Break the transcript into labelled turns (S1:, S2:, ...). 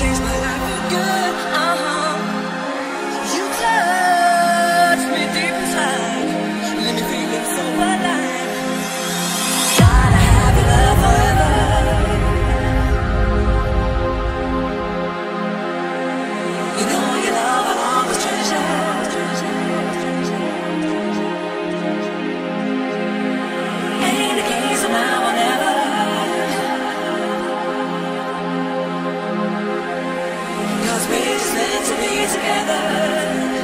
S1: taste my life for good. be together.